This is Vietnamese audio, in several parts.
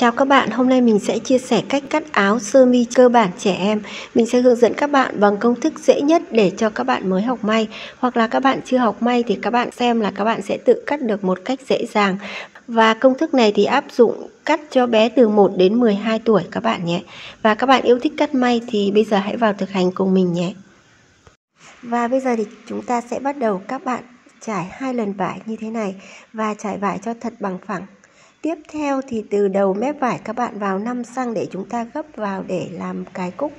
Chào các bạn, hôm nay mình sẽ chia sẻ cách cắt áo sơ mi cơ bản trẻ em. Mình sẽ hướng dẫn các bạn bằng công thức dễ nhất để cho các bạn mới học may hoặc là các bạn chưa học may thì các bạn xem là các bạn sẽ tự cắt được một cách dễ dàng. Và công thức này thì áp dụng cắt cho bé từ 1 đến 12 tuổi các bạn nhé. Và các bạn yêu thích cắt may thì bây giờ hãy vào thực hành cùng mình nhé. Và bây giờ thì chúng ta sẽ bắt đầu các bạn trải hai lần vải như thế này và trải vải cho thật bằng phẳng Tiếp theo thì từ đầu mép vải các bạn vào 5 xăng để chúng ta gấp vào để làm cái cúc.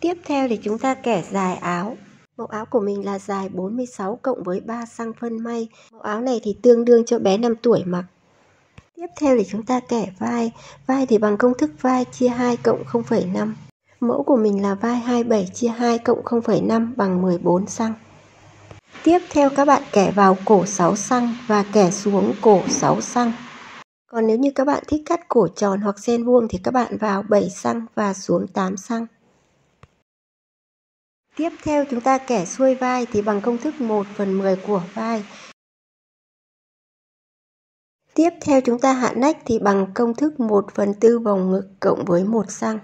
Tiếp theo thì chúng ta kẻ dài áo. Mẫu áo của mình là dài 46 cộng với 3 xăng phân may. Mẫu áo này thì tương đương cho bé 5 tuổi mặc. Tiếp theo thì chúng ta kẻ vai. Vai thì bằng công thức vai chia 2 cộng 0,5. Mẫu của mình là vai 27 chia 2 cộng 0,5 bằng 14 xăng. Tiếp theo các bạn kẻ vào cổ 6 xăng và kẻ xuống cổ 6 xăng. Còn nếu như các bạn thích cắt cổ tròn hoặc sen vuông thì các bạn vào 7 xăng và xuống 8 xăng. Tiếp theo chúng ta kẻ xuôi vai thì bằng công thức 1 phần 10 của vai. Tiếp theo chúng ta hạ nách thì bằng công thức 1 phần 4 vòng ngực cộng với 1 xăng.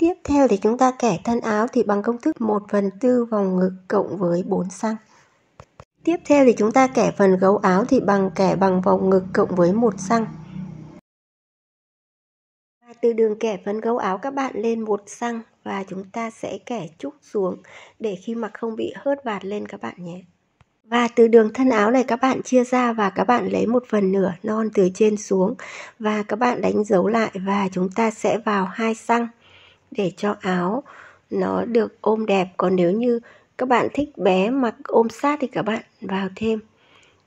Tiếp theo thì chúng ta kẻ thân áo thì bằng công thức 1 phần 4 vòng ngực cộng với 4 xăng. Tiếp theo thì chúng ta kẻ phần gấu áo thì bằng kẻ bằng vòng ngực cộng với 1 xăng. Và từ đường kẻ phần gấu áo các bạn lên 1 xăng và chúng ta sẽ kẻ trúc xuống để khi mặc không bị hớt vạt lên các bạn nhé. Và từ đường thân áo này các bạn chia ra và các bạn lấy một phần nửa non từ trên xuống và các bạn đánh dấu lại và chúng ta sẽ vào hai xăng để cho áo nó được ôm đẹp. Còn nếu như các bạn thích bé mặc ôm sát thì các bạn vào thêm.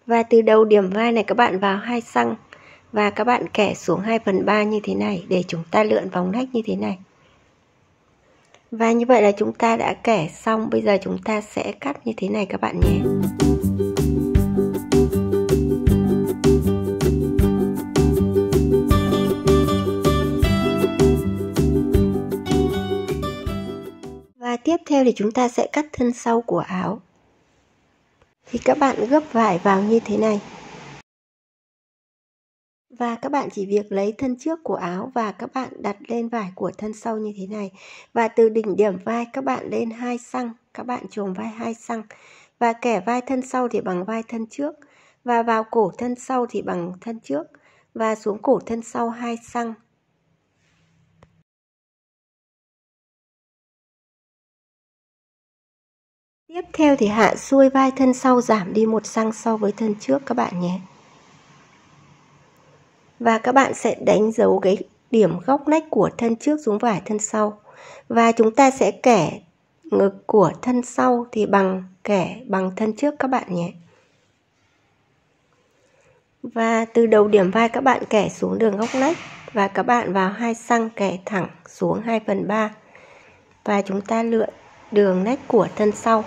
Và từ đầu điểm vai này các bạn vào hai xăng. Và các bạn kẻ xuống 2 phần 3 như thế này để chúng ta lượn vòng nách như thế này. Và như vậy là chúng ta đã kẻ xong. Bây giờ chúng ta sẽ cắt như thế này các bạn nhé. Tiếp theo thì chúng ta sẽ cắt thân sau của áo. Thì các bạn gấp vải vào như thế này. Và các bạn chỉ việc lấy thân trước của áo và các bạn đặt lên vải của thân sau như thế này. Và từ đỉnh điểm vai các bạn lên hai xăng, các bạn chuồng vai hai xăng. Và kẻ vai thân sau thì bằng vai thân trước. Và vào cổ thân sau thì bằng thân trước. Và xuống cổ thân sau hai xăng. Tiếp theo thì hạ xuôi vai thân sau giảm đi một xăng so với thân trước các bạn nhé. Và các bạn sẽ đánh dấu cái điểm góc nách của thân trước xuống vải thân sau. Và chúng ta sẽ kẻ ngực của thân sau thì bằng kẻ bằng thân trước các bạn nhé. Và từ đầu điểm vai các bạn kẻ xuống đường góc nách và các bạn vào hai xăng kẻ thẳng xuống 2 phần 3 và chúng ta lượn đường nách của thân sau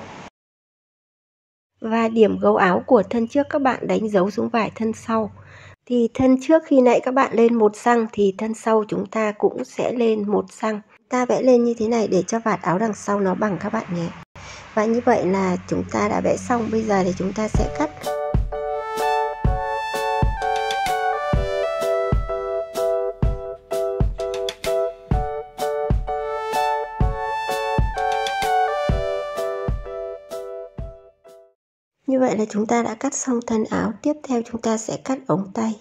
và điểm gấu áo của thân trước các bạn đánh dấu xuống vải thân sau. Thì thân trước khi nãy các bạn lên một xăng, thì thân sau chúng ta cũng sẽ lên một xăng. Ta vẽ lên như thế này để cho vạt áo đằng sau nó bằng các bạn nhé. Và như vậy là chúng ta đã vẽ xong. Bây giờ thì chúng ta sẽ cắt. Như vậy là chúng ta đã cắt xong thân áo, tiếp theo chúng ta sẽ cắt ống tay.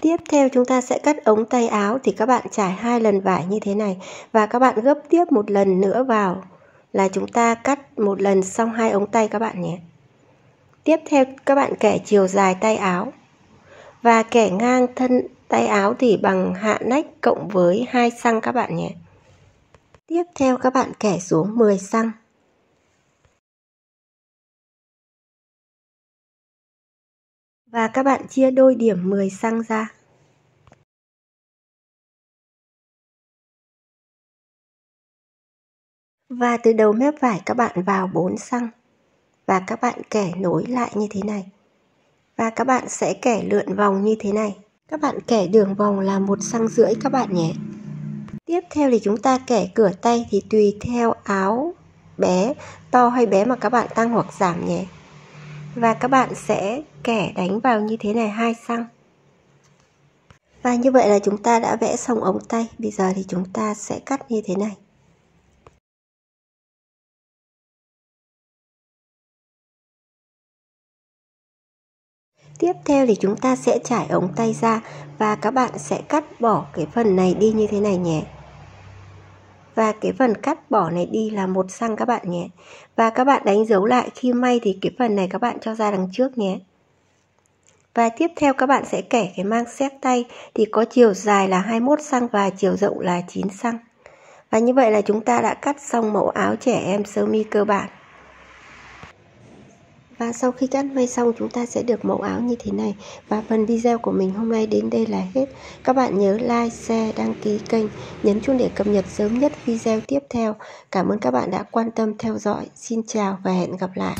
Tiếp theo chúng ta sẽ cắt ống tay áo thì các bạn trải hai lần vải như thế này và các bạn gấp tiếp một lần nữa vào là chúng ta cắt một lần xong hai ống tay các bạn nhé. Tiếp theo các bạn kẻ chiều dài tay áo và kẻ ngang thân tay áo thì bằng hạ nách cộng với 2 xăng các bạn nhé. Tiếp theo các bạn kẻ xuống 10 xăng. Và các bạn chia đôi điểm 10 xăng ra. Và từ đầu mép vải các bạn vào 4 xăng và các bạn kẻ nối lại như thế này. Và các bạn sẽ kẻ lượn vòng như thế này. Các bạn kẻ đường vòng là một xăng rưỡi các bạn nhé. Tiếp theo thì chúng ta kẻ cửa tay thì tùy theo áo bé, to hay bé mà các bạn tăng hoặc giảm nhé và các bạn sẽ kẻ đánh vào như thế này hai xăng. Và như vậy là chúng ta đã vẽ xong ống tay. Bây giờ thì chúng ta sẽ cắt như thế này. Tiếp theo thì chúng ta sẽ trải ống tay ra và các bạn sẽ cắt bỏ cái phần này đi như thế này nhé. Và cái phần cắt bỏ này đi là một xăng các bạn nhé. Và các bạn đánh dấu lại khi may thì cái phần này các bạn cho ra đằng trước nhé. Và tiếp theo các bạn sẽ kẻ cái mang xét tay thì có chiều dài là 21 xăng và chiều rộng là 9 xăng. Và như vậy là chúng ta đã cắt xong mẫu áo trẻ em sơ mi cơ bản. Và sau khi cắt may xong chúng ta sẽ được mẫu áo như thế này. Và phần video của mình hôm nay đến đây là hết. Các bạn nhớ like, share, đăng ký kênh Nhấn chuông để cập nhật sớm nhất video tiếp theo. Cảm ơn các bạn đã quan tâm theo dõi. Xin chào và hẹn gặp lại.